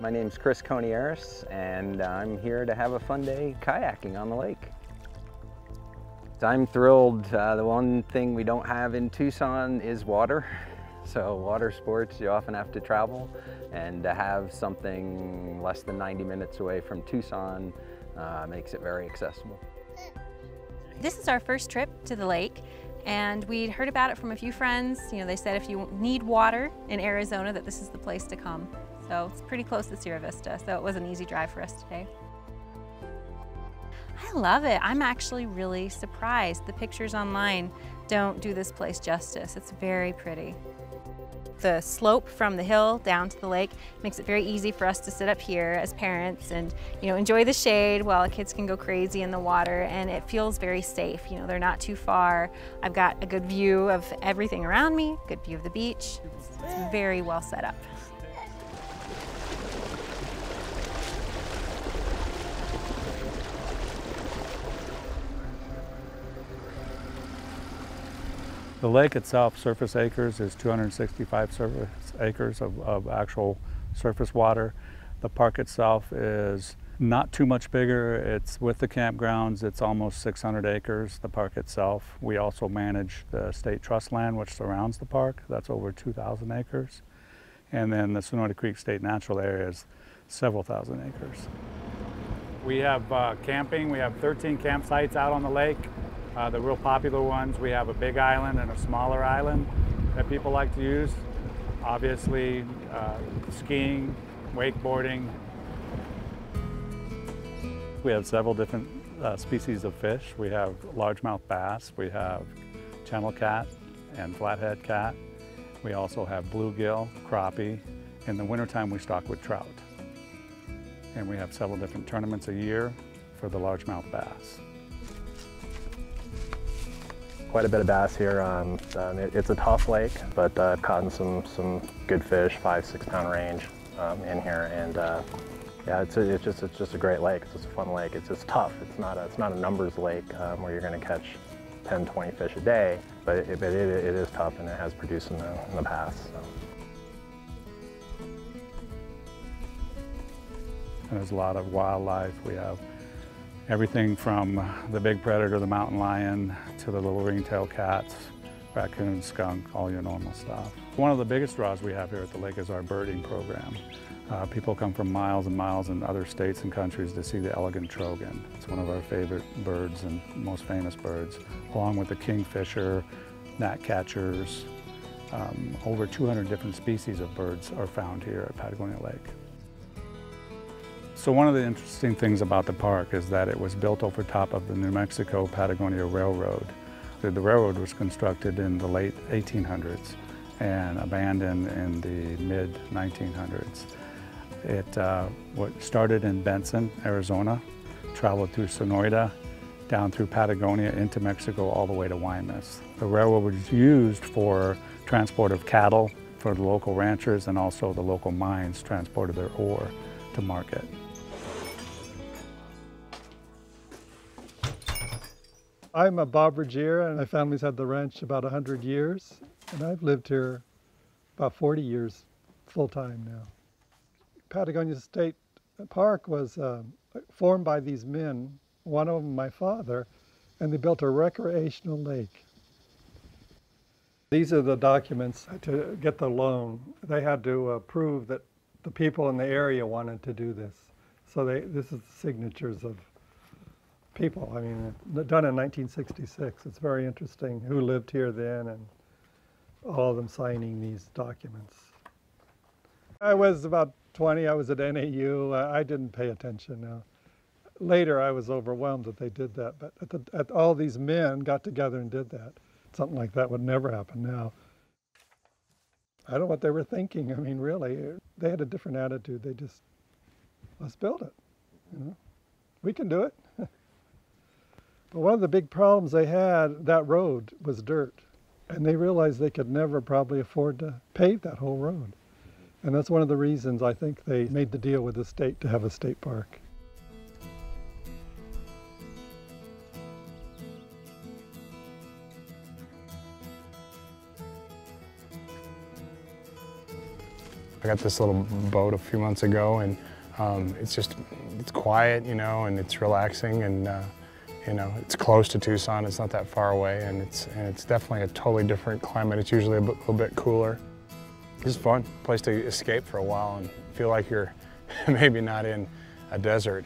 My name's Chris Conieris, and I'm here to have a fun day kayaking on the lake. I'm thrilled. Uh, the one thing we don't have in Tucson is water. So water sports, you often have to travel, and to have something less than 90 minutes away from Tucson uh, makes it very accessible. This is our first trip to the lake, and we'd heard about it from a few friends. You know, they said if you need water in Arizona, that this is the place to come. So it's pretty close to Sierra Vista, so it was an easy drive for us today. I love it. I'm actually really surprised. The pictures online don't do this place justice. It's very pretty. The slope from the hill down to the lake makes it very easy for us to sit up here as parents and you know enjoy the shade while kids can go crazy in the water and it feels very safe. You know, they're not too far. I've got a good view of everything around me, good view of the beach. It's very well set up. The lake itself, surface acres, is 265 surface acres of, of actual surface water. The park itself is not too much bigger. It's with the campgrounds, it's almost 600 acres, the park itself. We also manage the state trust land which surrounds the park. That's over 2,000 acres. And then the Sonoita Creek State Natural Area is several thousand acres. We have uh, camping. We have 13 campsites out on the lake. Uh, the real popular ones, we have a big island and a smaller island that people like to use. Obviously, uh, skiing, wakeboarding. We have several different uh, species of fish. We have largemouth bass, we have channel cat and flathead cat. We also have bluegill, crappie. In the wintertime, we stock with trout. And we have several different tournaments a year for the largemouth bass quite a bit of bass here. Um, it, it's a tough lake, but uh, I've caught some, some good fish, five, six pound range um, in here. And uh, yeah, it's, a, it's, just, it's just a great lake. It's just a fun lake. It's just tough. It's not a, it's not a numbers lake um, where you're going to catch 10, 20 fish a day, but it, but it, it is tough and it has produced in the, in the past. So. There's a lot of wildlife. We have Everything from the big predator, the mountain lion, to the little ring-tailed cats, raccoon, skunk, all your normal stuff. One of the biggest draws we have here at the lake is our birding program. Uh, people come from miles and miles in other states and countries to see the elegant trogon. It's one of our favorite birds and most famous birds, along with the kingfisher, gnatcatchers. Um, over 200 different species of birds are found here at Patagonia Lake. So one of the interesting things about the park is that it was built over top of the New Mexico Patagonia Railroad. The, railroad was constructed in the late 1800s and abandoned in the mid 1900s. It uh, started in Benson, Arizona, traveled through Sonoita, down through Patagonia into Mexico all the way to Guaymas. The railroad was used for transport of cattle for the local ranchers and also the local mines transported their ore to market. I'm a Bob Ruggiero and my family's had the ranch about 100 years and I've lived here about 40 years full time now. Patagonia State Park was uh, formed by these men, one of them my father, and they built a recreational lake. These are the documents to get the loan. They had to uh, prove that the people in the area wanted to do this. So they, this is the signatures of people. I mean, done in 1966. It's very interesting who lived here then and all of them signing these documents. I was about 20. I was at NAU. I didn't pay attention now. Later, I was overwhelmed that they did that. But at, the, at all these men got together and did that. Something like that would never happen now. I don't know what they were thinking. I mean, really, they had a different attitude. They just, let's build it. You know, we can do it. But one of the big problems they had, that road was dirt. And they realized they could never probably afford to pave that whole road. And that's one of the reasons I think they made the deal with the state to have a state park. I got this little boat a few months ago, and um, it's just it's quiet, you know, and it's relaxing, and uh, you know, it's close to Tucson, it's not that far away and it's, and it's definitely a totally different climate. It's usually a little bit cooler. It's fun, place to escape for a while and feel like you're maybe not in a desert.